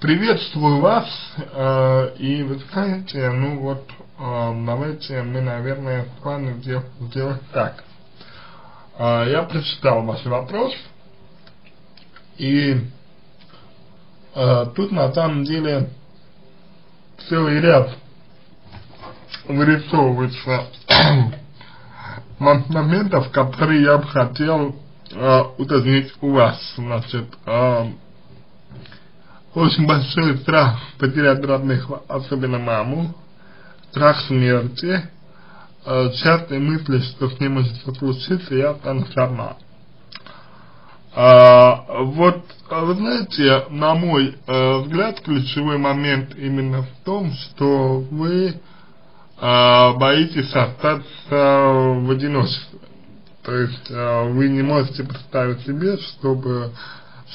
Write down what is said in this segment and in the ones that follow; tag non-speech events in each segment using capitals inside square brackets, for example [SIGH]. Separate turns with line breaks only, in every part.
приветствую вас, э, и вы знаете, ну вот, э, давайте мы, наверное, с сделаем так. Э, я прочитал ваш вопрос, и э, тут на самом деле целый ряд вырисовывается [COUGHS] моментов, которые я бы хотел э, уточнить у вас. Значит, э, очень большой страх потерять родных, особенно маму, страх смерти, э, частые мысли, что с ней может случиться, я останусь одна. А, вот, вы знаете, на мой э, взгляд, ключевой момент именно в том, что вы э, боитесь остаться в одиночестве. То есть э, вы не можете представить себе, чтобы,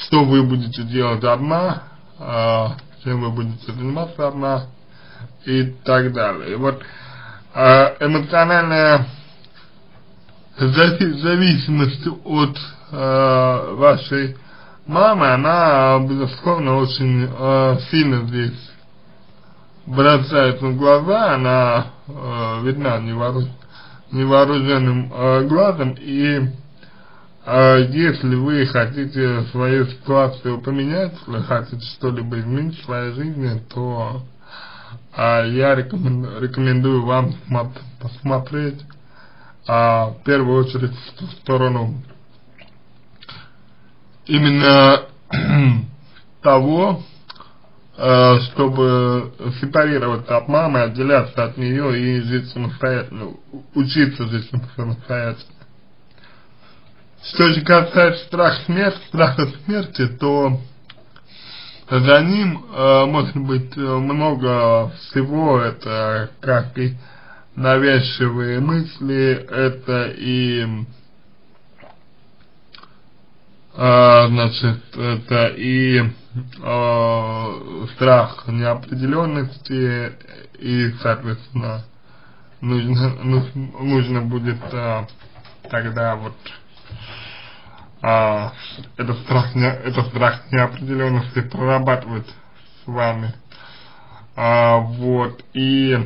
что вы будете делать одна, чем вы будете заниматься одна и так далее. И вот э, эмоциональная зависимость от э, вашей мамы, она, безусловно, очень сильно здесь бросается в глаза, она видна невооруж... невооруженным глазом, и если вы хотите свою ситуацию поменять, если хотите что-либо изменить в своей жизни, то э, я рекомен... рекомендую вам посмотреть э, в первую очередь в сторону именно [CLEARS THROAT] того, Э, чтобы сепарироваться от мамы, отделяться от нее и жить самостоятельно, учиться жить самостоятельно. Что же касается страха смерти, страха смерти, то за ним э, может быть много всего, это как и навязчивые мысли, это и э, значит, это и э, страх неопределенности и, соответственно, нужно, нужно будет э, тогда вот э, этот страх, не, этот страх неопределенности прорабатывать с вами. А, вот, и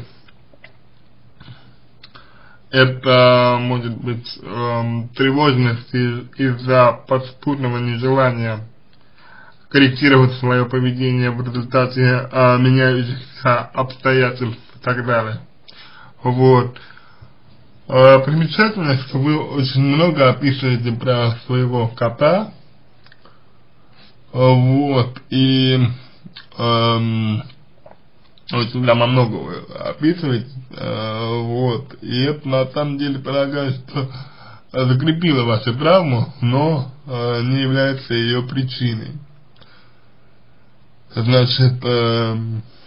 это может быть эм, тревожность из, из-за подспудного нежелания корректировать свое поведение в результате а, меняющихся обстоятельств и так далее. Вот. А, примечательно, что вы очень много описываете про своего кота. А, вот. И эм, очень прямо много вы описываете. Э, вот. И это на самом деле полагаю, что закрепило вашу травму, но э, не является ее причиной. Значит, э,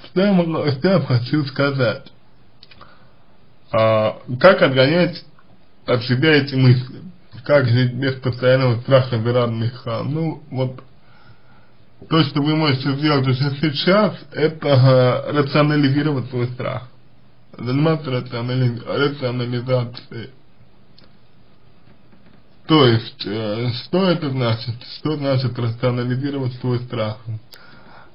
что, я могу, что я хочу сказать? А, как отгонять от себя эти мысли? Как жить без постоянного страха вероятных? А, ну, вот, то, что вы можете сделать уже сейчас, это э, рационализировать свой страх. Заниматься рационали, рационализацией. То есть, э, что это значит? Что значит рационализировать свой страх?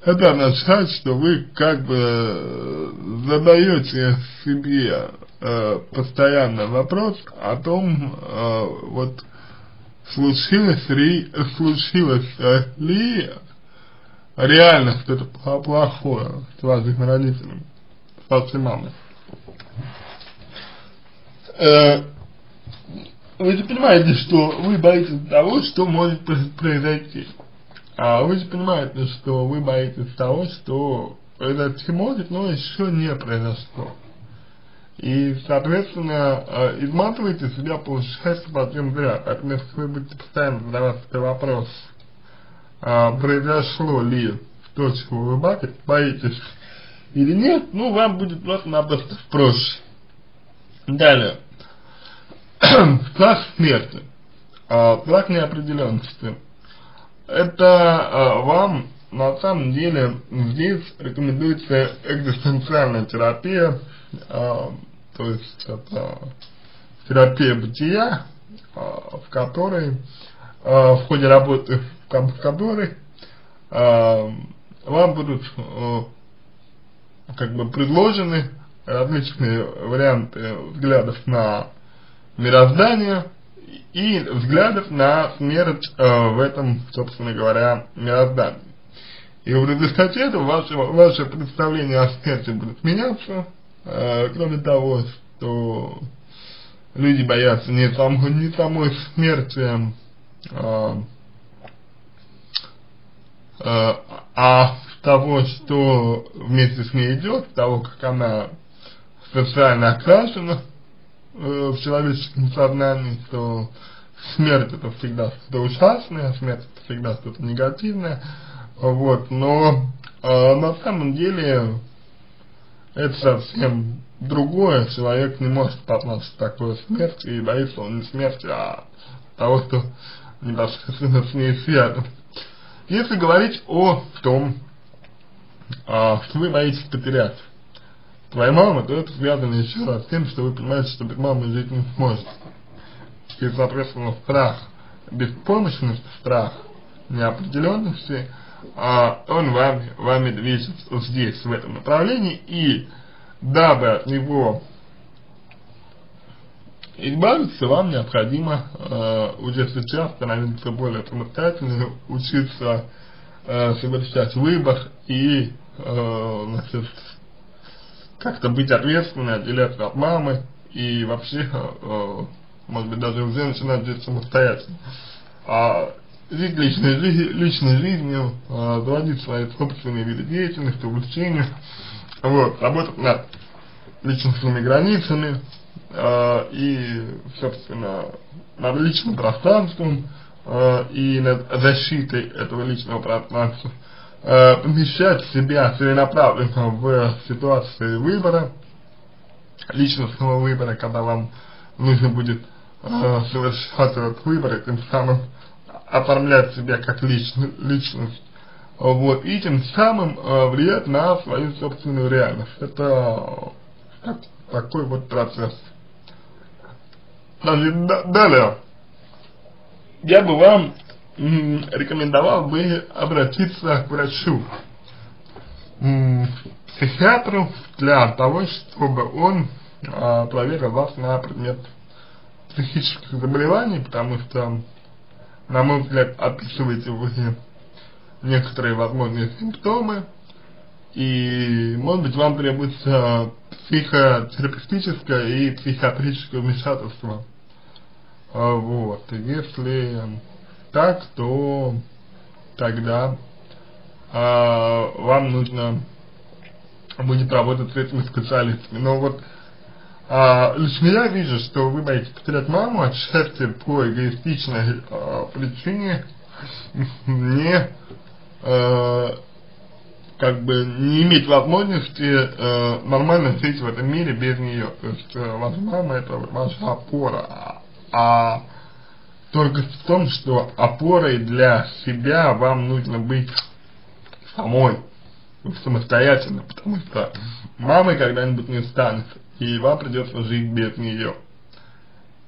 это означает, что вы как бы э, задаете себе э, постоянно вопрос о том, э, вот случилось ли, случилось ли реально что-то плохое с вашими родителями, с вашей мамой. Э, вы же понимаете, что вы боитесь того, что может произойти. А вы же понимаете, что вы боитесь того, что произойти может, но еще не произошло. И, соответственно, э, изматываете себя, получается, потом зря. Поэтому, если вы будете постоянно задавать себе вопрос, а, произошло ли то, чего вы боитесь, или нет, ну, вам будет просто-напросто проще. Далее. [CLEARS THROAT] Страх смерти. Страх неопределенности это а, вам на самом деле здесь рекомендуется экзистенциальная терапия, а, то есть это терапия бытия, а, в которой а, в ходе работы в которой а, вам будут как бы предложены различные варианты взглядов на мироздание и взглядов на смерть в этом, собственно говоря, мироздании. И в результате этого ваше, ваше представление о смерти будет меняться, кроме того, что люди боятся не, сам, не самой смерти, э, э, а того, что вместе с ней идет, того, как она социально окрашена э, в человеческом сознании, что смерть это всегда что-то ужасное, смерть это всегда что-то негативное, вот, но э, на самом деле это совсем другое, человек не может познаться такое смерть и боится он не смерти, а того, что непосредственно с ней связано. Если говорить о том, а, что вы боитесь потерять твою маму, то это связано еще раз с тем, что вы понимаете, что без мамы жить не сможете. И, соответственно, страх, беспомощность, страх неопределенности, он вами, вами движет здесь, в этом направлении, и дабы от него избавиться, вам необходимо э, уже сейчас становиться более самостоятельным, учиться э, совершать выбор и э, как-то быть ответственной, отделяться от мамы и вообще, э, может быть, даже уже начинать жить самостоятельно. А жить личной, личной жизнью, э, заводить свои собственные виды деятельности, увлечения, вот, работать над личностными границами э, и, собственно, над личным пространством э, и над защитой этого личного пространства. Э, помещать себя целенаправленно в ситуации выбора, личностного выбора, когда вам нужно будет э, совершать этот выбор и тем самым оформлять себя как личность, личность вот, и тем самым э, влиять на свою собственную реальность. Это так, такой вот процесс. Значит, да, далее, я бы вам рекомендовал бы обратиться к врачу, психиатру, для того, чтобы он а, проверил вас на предмет психических заболеваний, потому что, на мой взгляд, описываете вы некоторые возможные симптомы, и, может быть, вам требуется психотерапевтическое и психиатрическое вмешательство. А, вот, если так, то тогда а, вам нужно будет работать с этими специалистами. Но вот а, лично я вижу, что вы боитесь потерять маму отчасти по эгоистичной а, причине не а, как бы не иметь возможности э, нормально жить в этом мире без нее. То есть э, ваша мама это ваша опора. А только в том, что опорой для себя вам нужно быть самой, самостоятельно, потому что мамой когда-нибудь не станет, и вам придется жить без нее.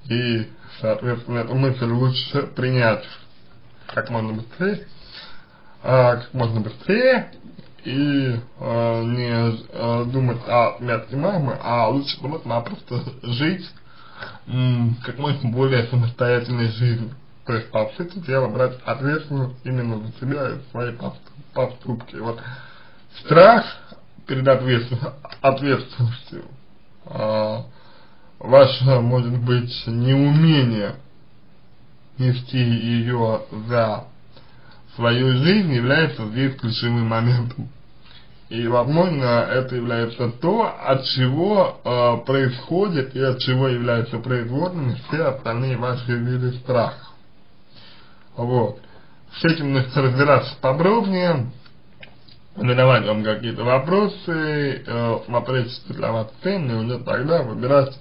И, соответственно, эту мысль лучше принять как можно быстрее, а, как можно быстрее, и э, не э, думать о смерти мамы, а лучше просто-напросто жить м, как можно более самостоятельной жизнью. То есть, по сути дела, брать ответственность именно за себя и свои поступки. Вот страх перед ответственностью, э, ваше, может быть, неумение нести ее за свою жизнь является здесь ключевым моментом. И, возможно, это является то, от чего э, происходит и от чего являются производными все остальные ваши виды страха. Вот. С этим нужно разбираться подробнее, задавать вам какие-то вопросы, э, смотреть, что для вас ценно, уже тогда выбирать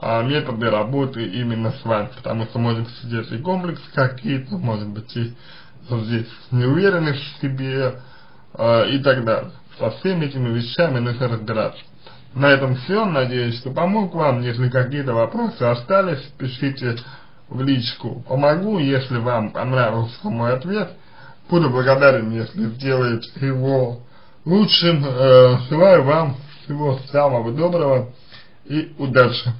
э, методы работы именно с вами, потому что может быть здесь и комплексы какие-то, может быть и здесь неуверенность в себе э, и так далее. Со всеми этими вещами нужно разбираться. На этом все. Надеюсь, что помог вам. Если какие-то вопросы остались, пишите в личку. Помогу. Если вам понравился мой ответ, буду благодарен, если сделаете его лучшим. Э, желаю вам всего самого доброго и удачи.